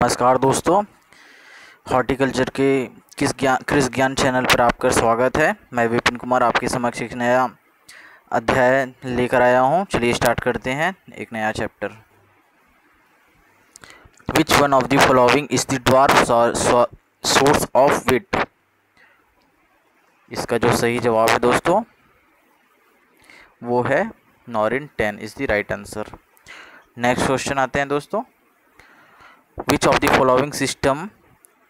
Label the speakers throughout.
Speaker 1: नमस्कार दोस्तों, हॉर्टिकल्चर के किस ज्ञान, क्रिस ज्ञान चैनल पर आपका स्वागत है। मैं विपिन कुमार आपके समक्ष एक नया अध्याय लेकर आया हूँ। चलिए स्टार्ट करते हैं एक नया chapter which one of the following is the dwarf source of wit इसका जो सही जवाब है दोस्तों, वो है Norin ten is the right answer next question आते हैं दोस्तों। Which of the following system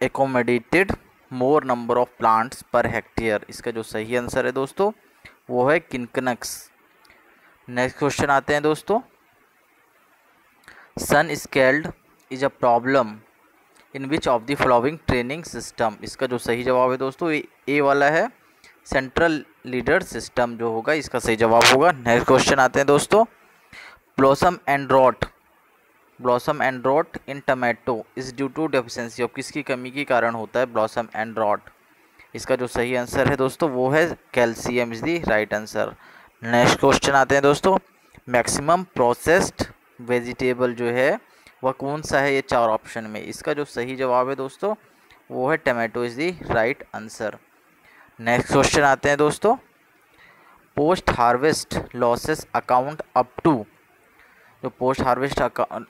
Speaker 1: accommodated more number of plants per hectare इसका जो सही आंसर है दोस्तों, वो है किनकनक्स नेक्स्ट क्वेश्चन आते हैं दोस्तों. Sun scald is a problem in which of the following training system इसका जो सही जवाब है दोस्तों ए वाला है सेंट्रल लीडर सिस्टम जो होगा, इसका सही जवाब होगा। नेक्स्ट क्वेश्चन आते हैं दोस्तों. Blossom end rot blossom end rot in tomato is due to deficiency of किसकी कमी के कारण होता है? ब्लॉसम एंड रॉट इसका जो सही आंसर है दोस्तों, वो है calcium is the right answer next question आते हैं दोस्तों. मैक्सिमम प्रोसेस्ड वेजिटेबल जो है, वह कौन सा है? ये चार ऑप्शन में। इसका जो सही जवाब है दोस्तों, वो है tomato is the right answer next question आते हैं दोस्तों. Post harvest losses account up to जो पोस्ट हार्वेस्ट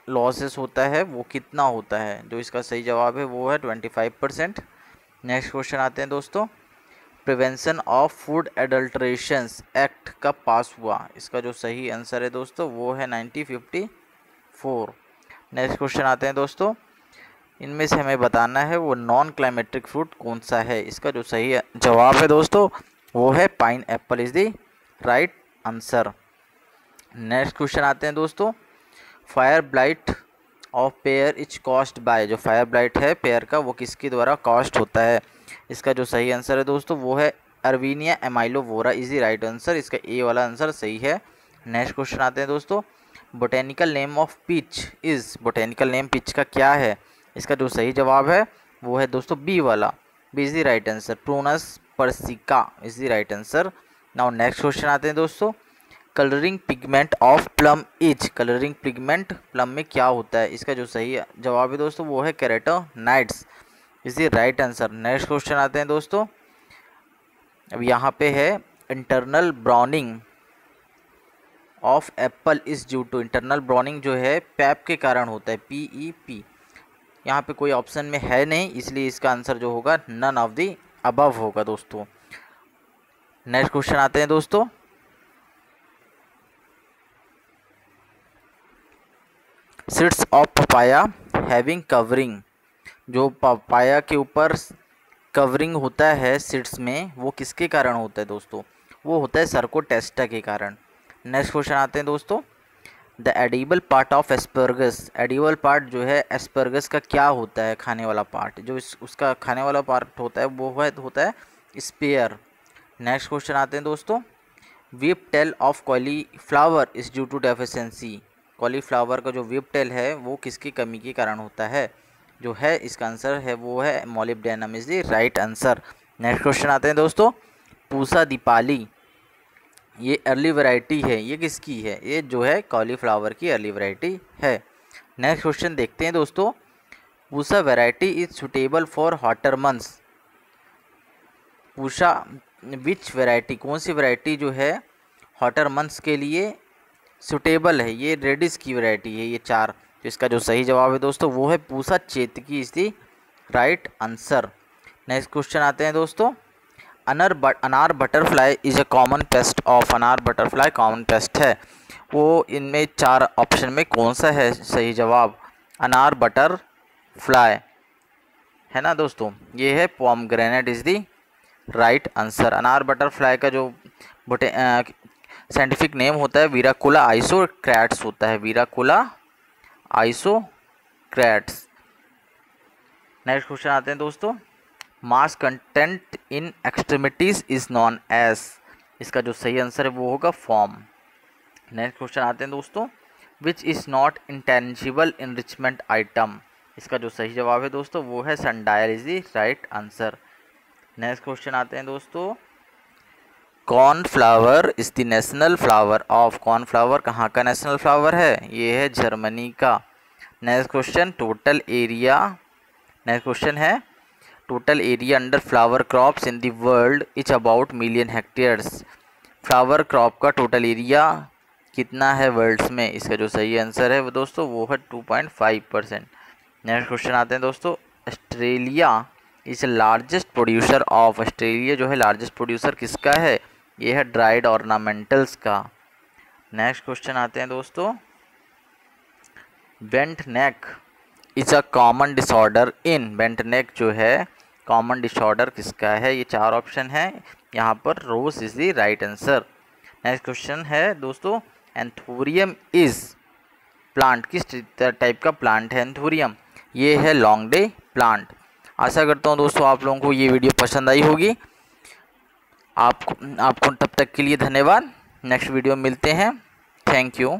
Speaker 1: लॉसेस होता है, वो कितना होता है? जो इसका सही जवाब है, वो है twenty five percent next question आते हैं दोस्तों। Prevention of food adulterations act कब पास हुआ। इसका जो सही आंसर है दोस्तों, वो है nineteen fifty four next question आते हैं दोस्तों। इनमें से हमें बताना है, वो नॉन क्लाइमेट्रिक फ्रूट कौन सा है? इसका जो सही जवाब है दोस्तों, वो है pineapple is the right answer next question आते हैं दोस्तों। Fire blight of pear is caused by, जो फायर ब्लाइट है, पेयर का, वो किसके द्वारा कॉस्ट होता है? इसका जो सही आंसर है दोस्तों, वो है Erwinia amylovora is the right answer, इसका ए वाला आंसर सही है। नेक्स्ट क्वेश्चन आते हैं दोस्तों। Botanical name of peach is, botanical name peach का क्या है? इसका जो सही जवाब है, वो है दोस्तों बी वाला। B is the right answer, Prunus persica. Is the right answer. Now next question आते हैं दोस्तों। Colouring pigment of plum is. Colouring pigment plum में क्या होता है? इसका जो सही जवाब है दोस्तों, वो है carotenoids is the right answer next question आते हैं दोस्तों। अब यहाँ पे है internal browning of apple is due to internal browning जो है पैप के कारण होता है पी ई पी यहाँ पे कोई ऑप्शन में है नहीं, इसलिए इसका आंसर जो होगा नन ऑफ़ दी अबव होगा दोस्तों। नेक्स्ट क्वेश्चन आते हैं दोस्तों। Seeds of papaya having covering जो पपाया के ऊपर कवरिंग होता है सीड्स में, वो किसके कारण होता है दोस्तों? वो होता है सरकोटेस्टा के कारण। नेक्स्ट क्वेश्चन आते हैं दोस्तों। The edible part of asparagus edible part जो है एस्पर्गस का क्या होता है खाने वाला पार्ट जो इस, उसका खाने वाला पार्ट होता है, वो है, होता है स्पेयर नेक्स्ट क्वेश्चन आते हैं दोस्तों। Whiptail of cauliflower is due to deficiency cauliflower का जो विप टेल है, वो किसकी कमी के कारण होता है? जो है, इसका आंसर है, वो है molybdenum is the right answer next question आते हैं दोस्तों. पूसा दीपाली, ये अर्ली वैरायटी है, ये किसकी है? ये जो है कॉलीफ्लावर की अर्ली वैरायटी है. नेक्स्ट क्वेश्चन देखते हैं दोस्तों. Pusa variety is suitable for hotter months Pusa which variety कौन सी वैरायटी जो है हॉटर मंथ्स के लिए सुटेबल है, ये रेडिस की वैरायटी है, ये चार तो इसका जो सही जवाब है दोस्तों, वो है Pusa Chetki is the right answer next question आते हैं दोस्तों। Anar but anar butterfly is a common pest of anar butterfly common pest है। वो इनमें चार ऑप्शन में कौन सा है सही जवाब? अनार बटर फ्लाई है ना दोस्तों? ये है pomegranate is the right answer anar butterfly का जो बटे साइंटिफिक नेम होता है वीराकुला आइसोक्रैट्स होता है वीराकुला आइसोक्रैट्स नेक्स्ट क्वेश्चन आते हैं दोस्तों। Mass content in extremities is known as इसका जो सही आंसर है वो होगा फॉर्म नेक्स्ट क्वेश्चन आते हैं दोस्तों। Which is not intangible enrichment item इसका जो सही जवाब है दोस्तों, वो है sundial is the right answer next question आते हैं दोस्तों। Cornflower is the national flower of cornflower कहाँ का नेशनल फ्लावर है? ये है जर्मनी का। Next question total area next question है total area under flower crops in the world is about million hectares flower crop का टोटल एरिया कितना है वर्ल्ड्स में? इसका जो सही आंसर है वो दोस्तों, वो है two point five percent next question आते हैं दोस्तों Australia is largest producer of Australia जो है लार्जेस्ट प्रोड्यूसर किसका है? ये है ड्राइड ऑर्नामेंटल्स का। नेक्स्ट क्वेश्चन आते हैं दोस्तों। Bent neck is a common disorder in bent neck जो है कॉमन डिसऑर्डर किसका है? ये चार ऑप्शन है। यहाँ पर rose is the right answer next question है दोस्तों एंथोरियम इज़ प्लांट किस टाइप का प्लांट है एंथोरियम ये है लॉन्ग डे प्लांट आशा करता हूँ दोस्तों आप लोगों को ये वीडियो पसंद आई होगी। आपको आपको तब तक के लिए धन्यवाद। नेक्स्ट वीडियो मिलते हैं। Thank you